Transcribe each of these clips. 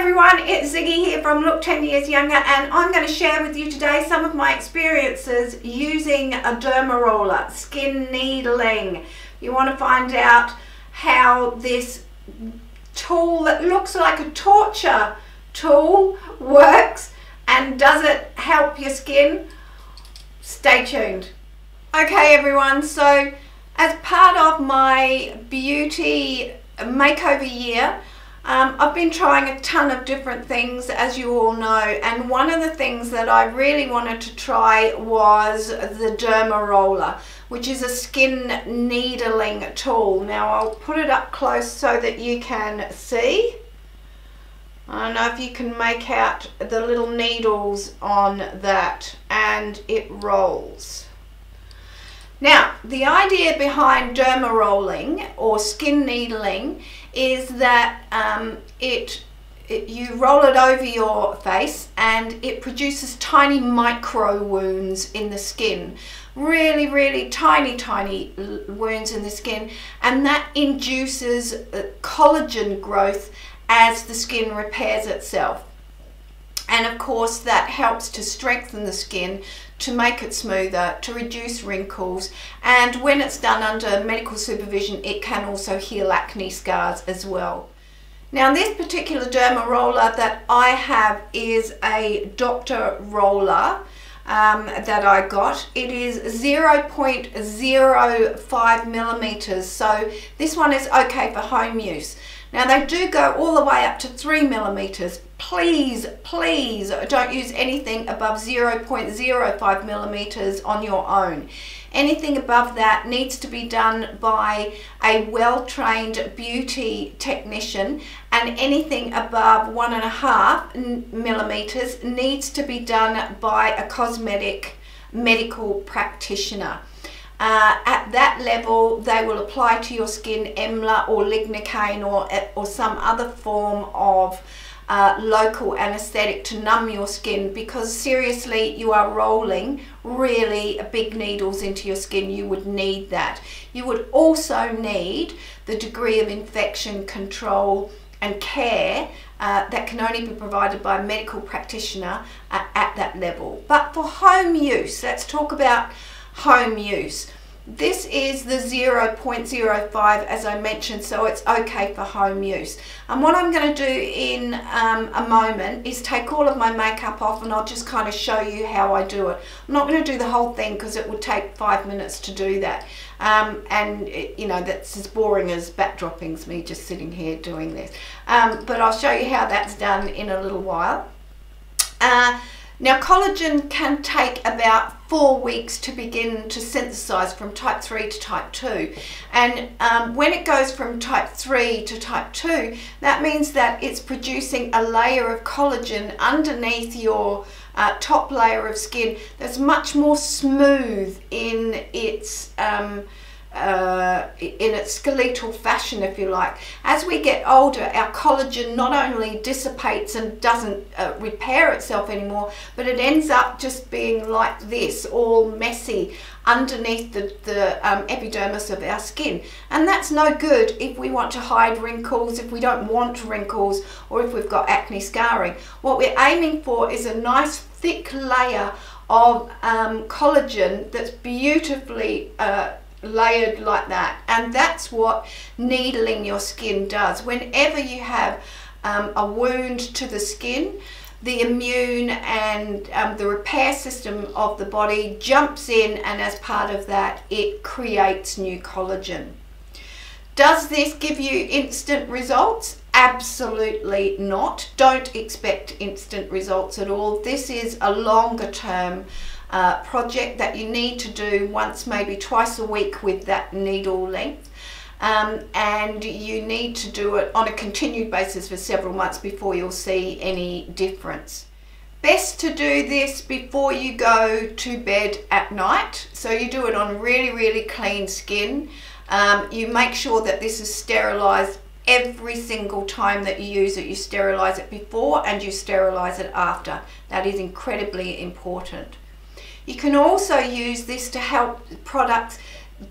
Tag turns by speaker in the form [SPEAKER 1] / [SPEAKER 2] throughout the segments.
[SPEAKER 1] everyone, it's Ziggy here from Look 10 Years Younger and I'm going to share with you today some of my experiences using a derma roller, skin needling. You want to find out how this tool that looks like a torture tool works and does it help your skin? Stay tuned. Okay everyone, so as part of my beauty makeover year, um, I've been trying a ton of different things as you all know and one of the things that I really wanted to try was the Derma Roller which is a skin needling tool. Now I'll put it up close so that you can see. I don't know if you can make out the little needles on that and it rolls. Now, the idea behind derma rolling or skin needling is that um, it, it, you roll it over your face and it produces tiny micro wounds in the skin. Really, really tiny, tiny wounds in the skin and that induces uh, collagen growth as the skin repairs itself. And of course that helps to strengthen the skin, to make it smoother, to reduce wrinkles. And when it's done under medical supervision, it can also heal acne scars as well. Now this particular derma roller that I have is a doctor roller um, that I got. It is 0.05 millimeters, so this one is okay for home use. Now they do go all the way up to 3 millimeters. Please, please don't use anything above 0.05 millimeters on your own. Anything above that needs to be done by a well-trained beauty technician and anything above one and a half millimeters needs to be done by a cosmetic medical practitioner. Uh, at that level, they will apply to your skin EMLA or lignocaine or, or some other form of uh, local anesthetic to numb your skin because seriously you are rolling really big needles into your skin. You would need that. You would also need the degree of infection control and care uh, that can only be provided by a medical practitioner uh, at that level. But for home use let's talk about home use. This is the 0.05 as I mentioned so it's okay for home use and what I'm going to do in um, a moment is take all of my makeup off and I'll just kind of show you how I do it. I'm not going to do the whole thing because it would take five minutes to do that um, and it, you know that's as boring as bat droppings me just sitting here doing this um, but I'll show you how that's done in a little while. Uh, now collagen can take about four weeks to begin to synthesize from type 3 to type 2 and um, when it goes from type 3 to type 2 that means that it's producing a layer of collagen underneath your uh, top layer of skin that's much more smooth in its um, uh, in its skeletal fashion, if you like. As we get older, our collagen not only dissipates and doesn't uh, repair itself anymore, but it ends up just being like this, all messy underneath the, the um, epidermis of our skin. And that's no good if we want to hide wrinkles, if we don't want wrinkles, or if we've got acne scarring. What we're aiming for is a nice thick layer of um, collagen that's beautifully uh, layered like that. And that's what needling your skin does. Whenever you have um, a wound to the skin the immune and um, the repair system of the body jumps in and as part of that it creates new collagen. Does this give you instant results? Absolutely not. Don't expect instant results at all. This is a longer term uh, project that you need to do once, maybe twice a week with that needle length. Um, and you need to do it on a continued basis for several months before you'll see any difference. Best to do this before you go to bed at night. So you do it on really, really clean skin. Um, you make sure that this is sterilized every single time that you use it. You sterilize it before and you sterilize it after. That is incredibly important. You can also use this to help products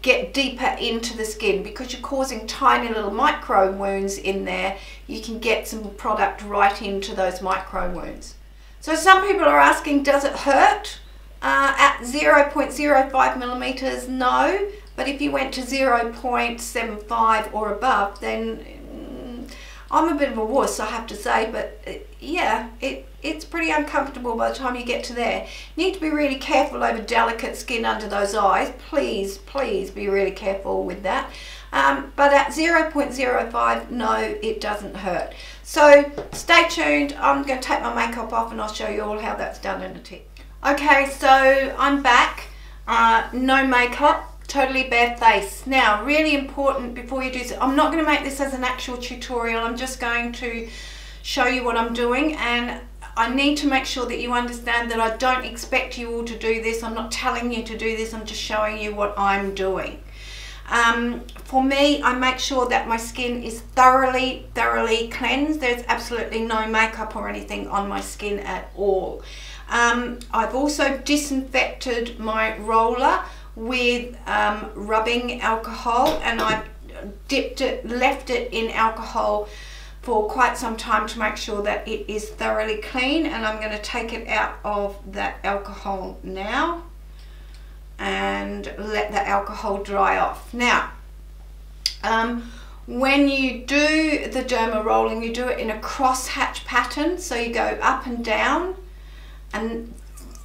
[SPEAKER 1] get deeper into the skin. Because you're causing tiny little micro wounds in there you can get some product right into those micro wounds. So some people are asking does it hurt? Uh, at 0.05 millimeters no. But if you went to 0.75 or above then I'm a bit of a wuss I have to say but uh, yeah it it's pretty uncomfortable by the time you get to there. You need to be really careful over delicate skin under those eyes. Please, please be really careful with that. Um, but at 0.05, no, it doesn't hurt. So stay tuned. I'm going to take my makeup off and I'll show you all how that's done in a tick. Okay, so I'm back. Uh, no makeup, totally bare face. Now, really important before you do this, I'm not going to make this as an actual tutorial. I'm just going to show you what I'm doing and I need to make sure that you understand that I don't expect you all to do this. I'm not telling you to do this. I'm just showing you what I'm doing. Um, for me, I make sure that my skin is thoroughly, thoroughly cleansed. There's absolutely no makeup or anything on my skin at all. Um, I've also disinfected my roller with um, rubbing alcohol and I dipped it, left it in alcohol for quite some time to make sure that it is thoroughly clean and I'm going to take it out of that alcohol now and let the alcohol dry off. Now, um, when you do the derma rolling, you do it in a cross hatch pattern. So you go up and down and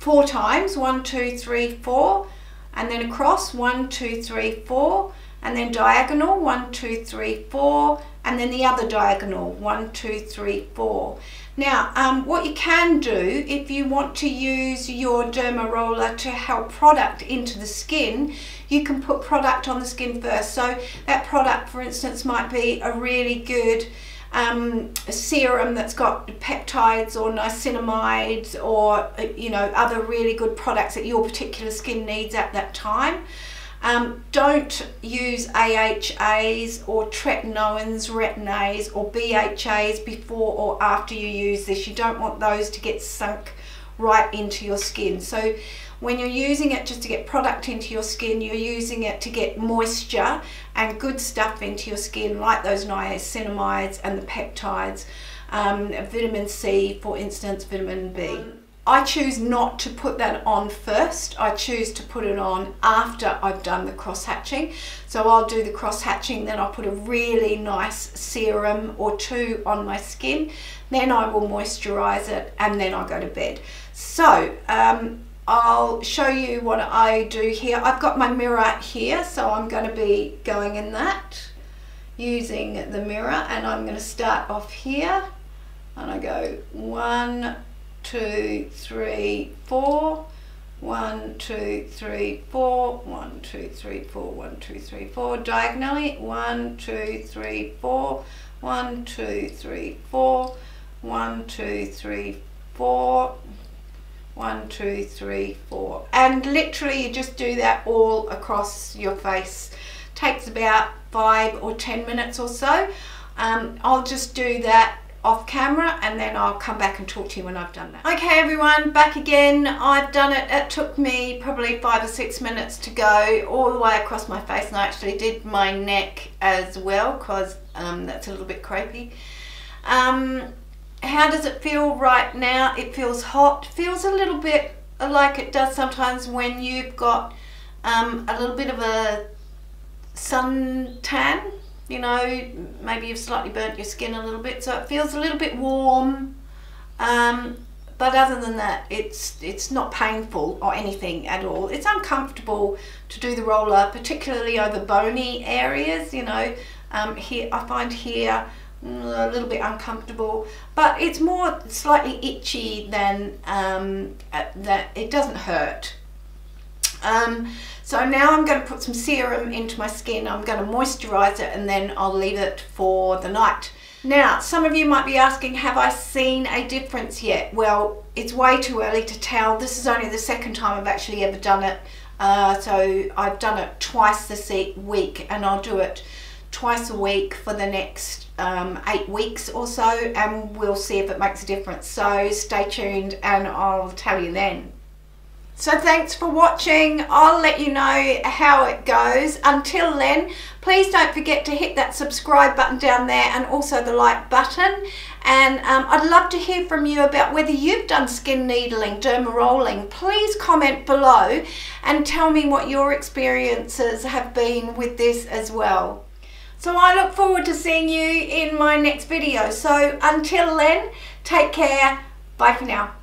[SPEAKER 1] four times, one, two, three, four, and then across, one, two, three, four, and then diagonal, one, two, three, four, and then the other diagonal, one, two, three, four. Now, um, what you can do if you want to use your derma roller to help product into the skin, you can put product on the skin first. So that product, for instance, might be a really good um, serum that's got peptides or niacinamides or, you know, other really good products that your particular skin needs at that time. Um, don't use AHAs or tretinoins, retin-As or BHAs before or after you use this. You don't want those to get sunk right into your skin. So when you're using it just to get product into your skin, you're using it to get moisture and good stuff into your skin like those niacinamides and the peptides, um, vitamin C for instance, vitamin B. I choose not to put that on first. I choose to put it on after I've done the cross hatching. So I'll do the cross hatching, then I'll put a really nice serum or two on my skin. Then I will moisturize it and then I'll go to bed. So um, I'll show you what I do here. I've got my mirror here, so I'm going to be going in that using the mirror and I'm going to start off here and I go one, two, three, four. One, two, three, four. One, two, three, four. One, two, three, four. Diagonally. One, two, three, four. One, two, three, four. One, two, three, four. One, two, three, four. And literally you just do that all across your face. Takes about five or ten minutes or so. Um, I'll just do that off camera and then I'll come back and talk to you when I've done that. Okay everyone, back again. I've done it. It took me probably five or six minutes to go all the way across my face and I actually did my neck as well because um, that's a little bit crepey. Um, how does it feel right now? It feels hot. Feels a little bit like it does sometimes when you've got um, a little bit of a sun tan you know, maybe you've slightly burnt your skin a little bit, so it feels a little bit warm. Um, but other than that, it's it's not painful or anything at all. It's uncomfortable to do the roller, particularly over bony areas. You know, um, here I find here a little bit uncomfortable, but it's more slightly itchy than um, uh, that. It doesn't hurt. Um, so now I'm going to put some serum into my skin. I'm going to moisturize it and then I'll leave it for the night. Now, some of you might be asking, have I seen a difference yet? Well, it's way too early to tell. This is only the second time I've actually ever done it. Uh, so I've done it twice this week and I'll do it twice a week for the next um, eight weeks or so and we'll see if it makes a difference. So stay tuned and I'll tell you then. So thanks for watching. I'll let you know how it goes. Until then, please don't forget to hit that subscribe button down there and also the like button. And um, I'd love to hear from you about whether you've done skin needling, derma rolling. Please comment below and tell me what your experiences have been with this as well. So I look forward to seeing you in my next video. So until then, take care. Bye for now.